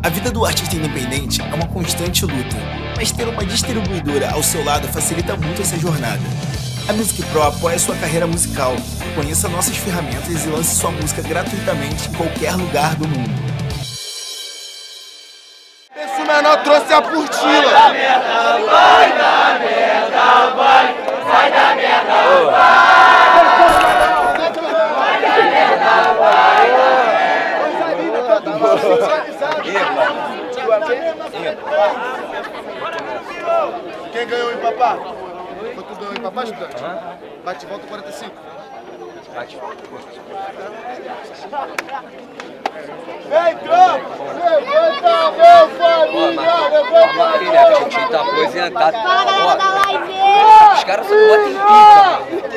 A vida do artista independente é uma constante luta, mas ter uma distribuidora ao seu lado facilita muito essa jornada. A Music Pro apoia sua carreira musical. Conheça nossas ferramentas e lance sua música gratuitamente em qualquer lugar do mundo. Esse menor trouxe a purtila. Vai dar merda, vai dar merda, vai, vai dar merda, vai. Quem ganhou em papá? Foi tu ganhou em papá, estudante? Bate e volta 45. Bate e volta. Vem, tropa! Levanta a mão, família! Levanta a Filha, a mão! gente tá aposentado. Galera da live! os caras só botam em pica,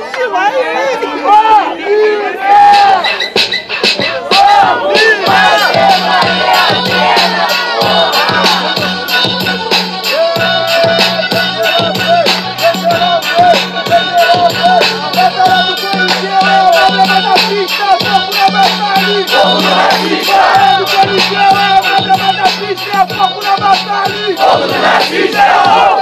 mano. Mata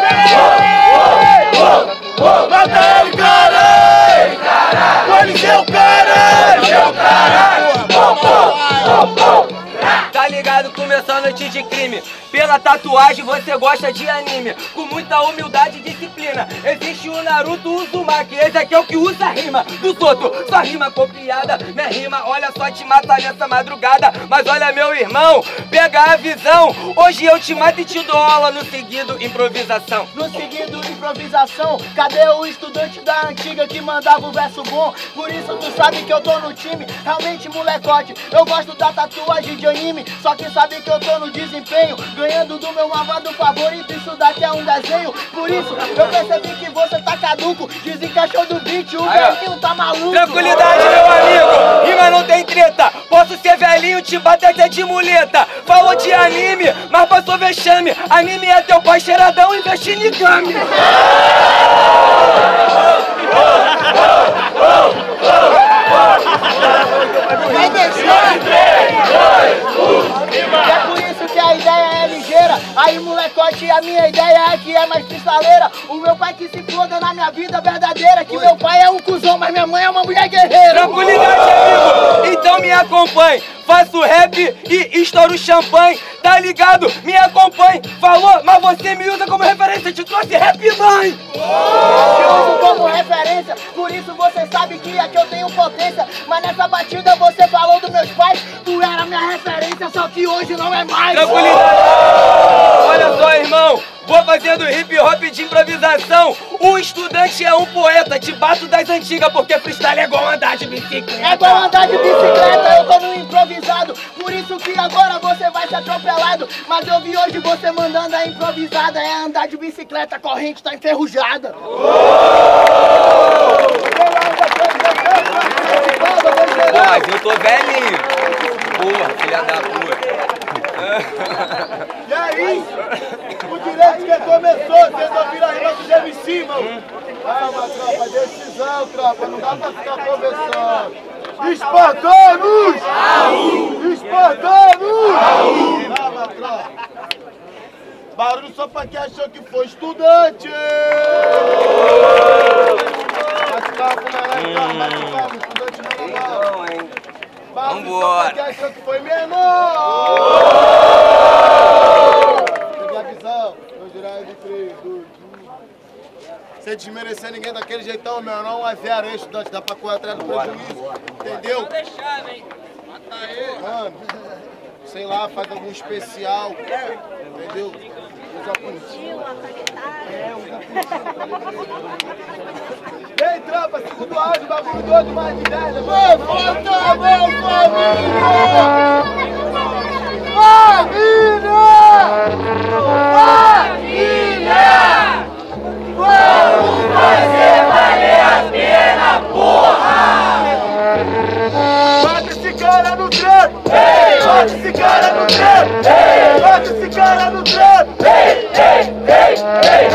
Ligado? Começou a noite de crime. Pela tatuagem você gosta de anime. Com muita humildade e disciplina. Existe o Naruto, Uzumaki. Esse aqui é o que usa rima dos outros. Sua rima copiada. Minha rima, olha só, te mata nessa madrugada. Mas olha, meu irmão, pega a visão. Hoje eu te mato e te dou aula no seguido improvisação. No seguindo improvisação, cadê o estudante da antiga que mandava o verso bom? Por isso tu sabe que eu tô no time, realmente molecote. Eu gosto da tatuagem de anime, só que Sabe que eu tô no desempenho Ganhando do meu amado favorito Isso daqui é um desenho Por isso eu percebi que você tá caduco Desencaixou do beat, o velhinho tá maluco Tranquilidade meu amigo Rima não tem treta Posso ser velhinho, te bater até de muleta Falou de anime, mas passou vexame Anime é teu pai cheiradão, e em game Aí, molecote, a minha ideia é que é mais cristaleira. O meu pai que se foda na minha vida verdadeira. Que meu pai é um cuzão, mas minha mãe é uma mulher guerreira. Tranquilidade, amigo. Então me acompanhe. Faço rap e estouro champanhe. Tá ligado? Me acompanhe. Falou, mas você me usa como referência. Te trouxe rap, mãe. Te uso como referência, por isso você sabe que aqui eu tenho potência. Mas nessa batida você falou dos meus pais, tu era minha referência, só que hoje não é mais. Tranquilidade. Vou fazendo hip hop de improvisação. O estudante é um poeta. Te bato das antigas, porque freestyle é igual andar de bicicleta. É igual andar de bicicleta, eu tô no improvisado. Por isso que agora você vai ser atropelado. Mas eu vi hoje você mandando a improvisada. É andar de bicicleta, a corrente tá enferrujada. Mas eu tô velhinho. Porra, filha da puta. E aí, o direito que começou, vocês ouviram a rima do MC, mano? Calma, tropa, decisão, tropa, não dá pra ficar conversando. Espartanos! Espartanos! Calma, tropa. Barulho só pra quem achou que foi estudante! Moleque, calma, palma, estudante não é? Barulho só pra quem achou que foi menor! Peguei a visão, vou girar de 3, 2, 1. Sem desmerecer ninguém daquele jeitão, meu irmão, é vera aí, estudante, dá pra correr atrás do prejuízo, entendeu? Mano, sei lá, faz algum especial, entendeu? Usa pontinho. É, usa. Vem, tropa, segundo áudio, bagulho doido, mais de 10, levanta a mão, família! Família! Cara no trap! Bate esse cara no trap!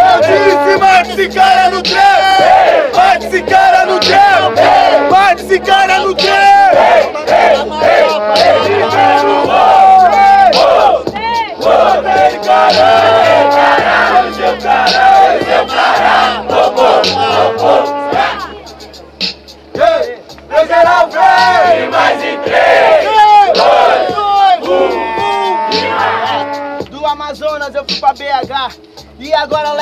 Eu disse, bate esse cara no trap!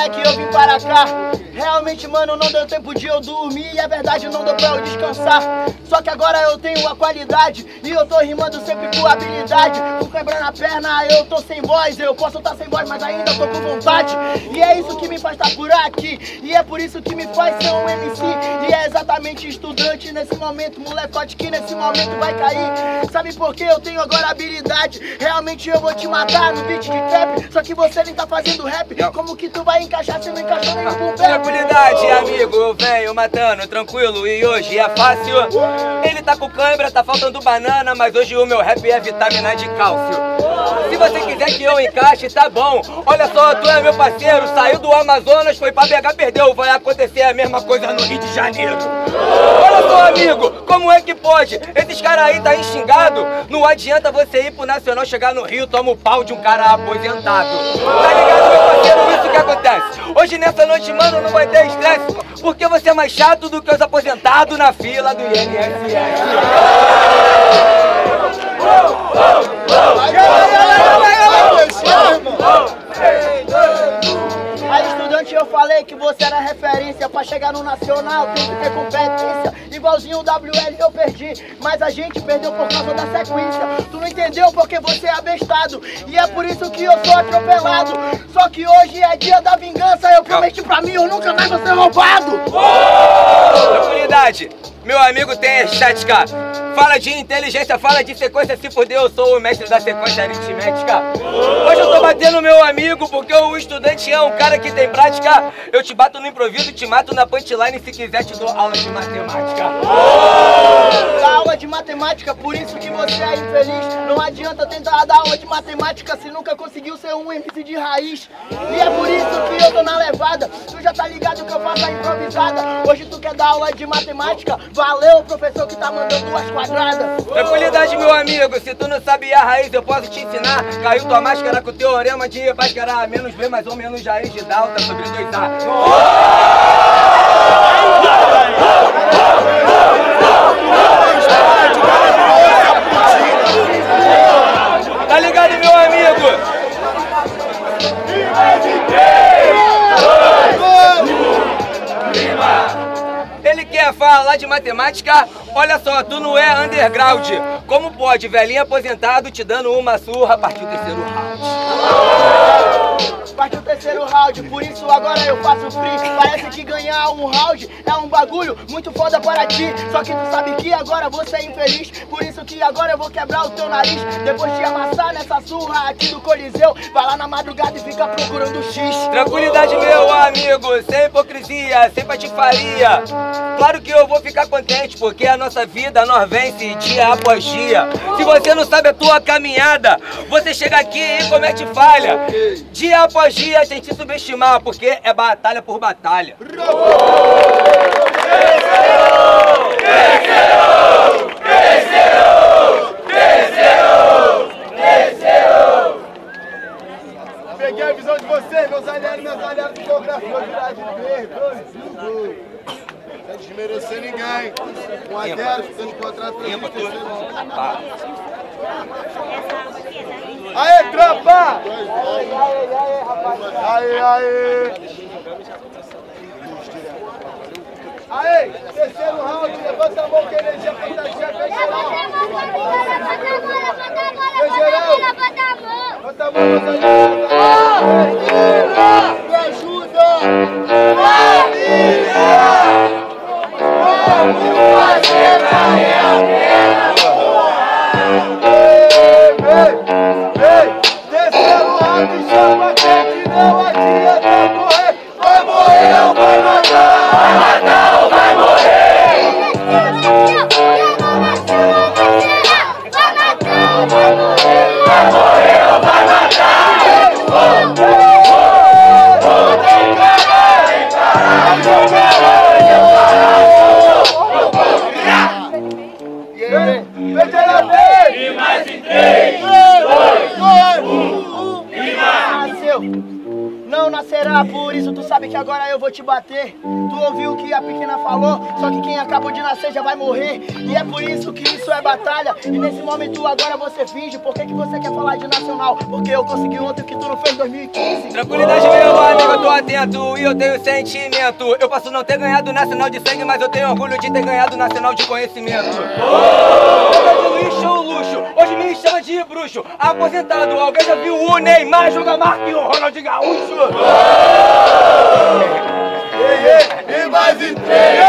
Agora, leque, eu vim para cá. Realmente, mano, não deu tempo de eu dormir. E é verdade, não deu pra eu descansar. Só que agora eu tenho a qualidade. E eu tô rimando sempre com habilidade. Com quebrando a perna, eu tô sem voz. Eu posso estar tá sem voz, mas ainda tô com vontade. E é isso que me faz estar tá por aqui. E é por isso que me faz ser um MC. E é exatamente estudante nesse momento, molecote que nesse momento vai cair. Sabe por que eu tenho agora habilidade? Realmente eu vou te matar no beat de trap. Só que você nem tá fazendo rap. Como que tu vai encaixar se não encaixou nem no bumbé? Tranquilidade, amigo, eu venho matando, tranquilo, e hoje é fácil. Ele tá com câimbra, tá faltando banana, mas hoje o meu rap é vitamina de cálcio. Se você quiser que eu encaixe, tá bom. Olha só, tu é meu parceiro, saiu do Amazonas, foi pra BH, perdeu. Vai acontecer a mesma coisa no Rio de Janeiro. Olha só, amigo, como é que pode? Esses caras aí tá enxingado. Não adianta você ir pro Nacional, chegar no Rio, toma o pau de um cara aposentado. Tá ligado, meu parceiro? isso que acontece. Hoje nessa noite, mano, não vai ter estresse, porque você é mais chato do que os aposentados na fila do INSS. Tem que ter competência. Igualzinho o WL eu perdi. Mas a gente perdeu por causa da sequência. Tu não entendeu porque você é abestado. E é por isso que eu sou atropelado. Só que hoje é dia da vingança. Eu prometi pra mim, eu nunca mais vou ser roubado Tranquilidade meu amigo tem estética. Fala de inteligência, fala de sequência, se fuder, eu sou o mestre da sequência aritmética. Hoje eu tô batendo meu amigo, porque o estudante é um cara que tem prática. Eu te bato no improviso, te mato na punchline, se quiser te dou aula de matemática. Dá aula de matemática, por isso que você é infeliz. Não adianta tentar dar aula de matemática se nunca conseguiu ser um MC de raiz. E é por isso que eu tô na levada. Tu já tá ligado que eu faço a improvisada. Hoje tu quer dar aula de matemática, Valeu, professor que tá mandando duas quadradas. Tranquilidade, meu amigo. Se tu não sabe a raiz, eu posso te ensinar. Caiu tua máscara com o teorema de Bhaskara. Menos B mais ou menos raiz de Dalta sobre 2A. Tá ligado, meu amigo? Quer falar de matemática? Olha só, tu não é underground. Como pode, velhinho aposentado te dando uma surra a partir do terceiro round? Partiu o terceiro round, por isso agora eu faço free. Parece que ganhar um round é um bagulho muito foda para ti. Só que tu sabe que agora você é infeliz. Por isso que agora eu vou quebrar o teu nariz. Depois de amassar nessa surra aqui do Coliseu, vai lá na madrugada e fica procurando X. Tranquilidade, meu amigo, sem hipocrisia, sem patifaria. Claro que eu vou ficar contente, porque a nossa vida nós vence dia após dia. Se você não sabe a tua caminhada, você chega aqui e comete falha. Dia após dia tem que subestimar, porque é batalha por batalha. Peguei a visão de vocês, meus aliados, meus aliados de geografia, virar de verde, Sem desmerecer ninguém. 1 a 0, ficando encontrado pra gente. Aê, tropa! Aê, aê! Aê, terceiro round, levanta a mão que a energia fantasia vem geral. Vem geral. Levanta a mão, meus amigos. Me ajuda! Família! Vamos fazer valer a pena! Agora eu vou te bater. Tu ouviu o que a pequena falou, só que quem acabou de nascer já vai morrer. E é por isso que isso é batalha. E nesse momento agora você finge. Por que, que você quer falar de nacional? Porque eu consegui ontem que tu não fez em 2015. Tranquilidade, meu amigo, eu tô atento e eu tenho sentimento. Eu posso não ter ganhado nacional de sangue, mas eu tenho orgulho de ter ganhado nacional de conhecimento. Oh! de lixo ou luxo, hoje de bruxo. Aposentado, alguém já viu o Neymar jogar Marquinhos, Ronald Gaúcho? E mais em três!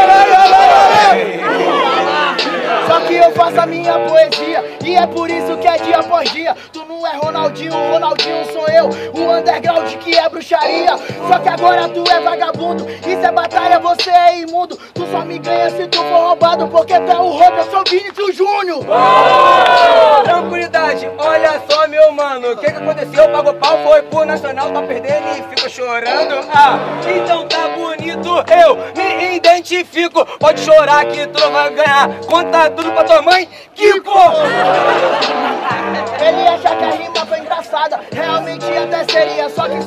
Só que eu faço a minha poesia E é por isso que é dia após dia. Tu não é Ronaldinho, Ronaldinho sou eu. O underground que é bruxaria. Só que agora tu é vagabundo. Isso é batalha, você é imundo. Tu só me ganha se tu for roubado Porque tu é o roubo, eu sou Vinícius Júnior. Tranquilidade, olha só meu mano. O que que aconteceu? Pagou pau, foi pro Nacional Tá perdendo e fica chorando. Ah, então tá bonito Eu me identifico. Pode chorar que tu não vai ganhar. Conta tudo pra tua mãe, Kiko!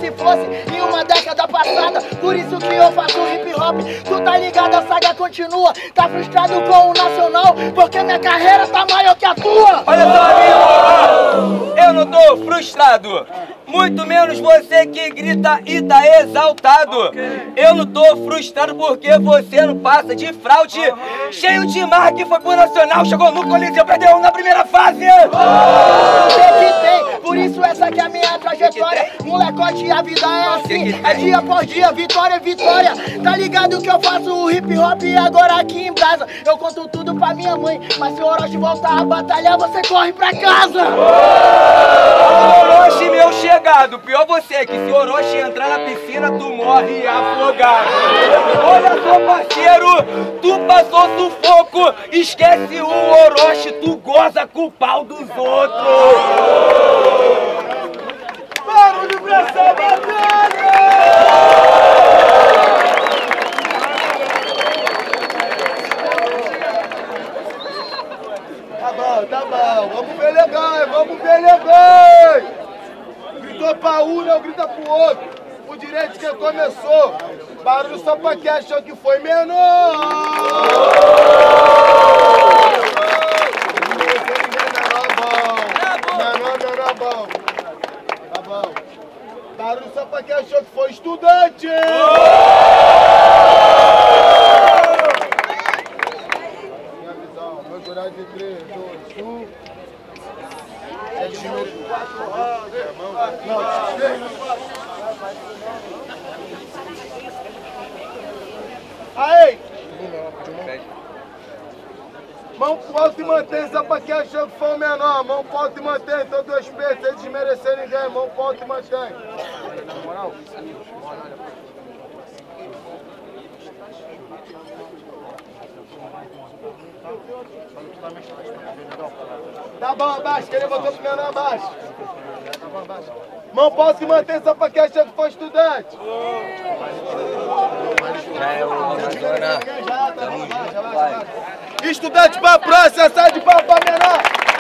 Se fosse em uma década passada. Por isso que eu faço hip hop, tu tá ligado, a saga continua. Tá frustrado com o nacional, porque minha carreira tá maior que a tua. Olha só, amigo, eu não tô frustrado. Muito menos você que grita e tá exaltado. Eu não tô frustrado porque você não passa de fraude. Cheio de marca que foi pro Nacional, chegou no Coliseu, perdeu na primeira fase. Que por isso essa aqui é a minha trajetória. Molecote, a vida é assim, é dia por dia, vitória é vitória. Tá ligado que eu faço o hip hop agora aqui em brasa. Eu conto tudo pra minha mãe, mas se o Orochi voltar a batalhar, você corre pra casa. Orochi, meu chegado, pior você que se Orochi entrar na piscina, tu morre afogado. Olha só, parceiro, tu passou sufoco, esquece o Orochi, tu goza com o pau dos outros. Barulho pra essa batalha! Tá bom. Vamos ver legal, vamos ver legal. Gritou pra um, não grita pro outro. O direito que começou. Barulho só pra quem achou que foi menor. Tá. Barulho só pra quem achou que foi estudante. Vou durar de 3, 2, 1. É de número. Não, Aí! Mão pro e mantém, só pra quem achou que foi o menor. Mão pro e mantém, todo respeito, sem desmerecer ninguém. Mão pro e mantém. Na moral? Tá bom, abaixo, que ele botou pro menor abaixo. Tá. Mão e mantém, só pra quem achou que foi estudante. É tá. Estudante pra próxima, sai de pau pra menor.